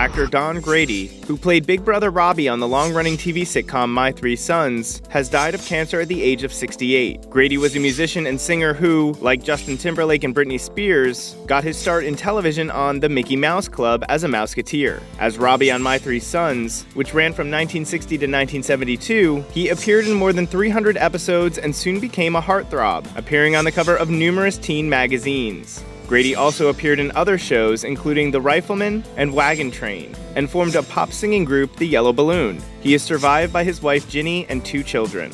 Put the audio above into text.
Actor Don Grady, who played Big Brother Robbie on the long running TV sitcom My Three Sons, has died of cancer at the age of 68. Grady was a musician and singer who, like Justin Timberlake and Britney Spears, got his start in television on The Mickey Mouse Club as a Mouseketeer. As Robbie on My Three Sons, which ran from 1960 to 1972, he appeared in more than 300 episodes and soon became a heartthrob, appearing on the cover of numerous teen magazines. Grady also appeared in other shows, including The Rifleman and Wagon Train, and formed a pop singing group, The Yellow Balloon. He is survived by his wife Ginny and two children.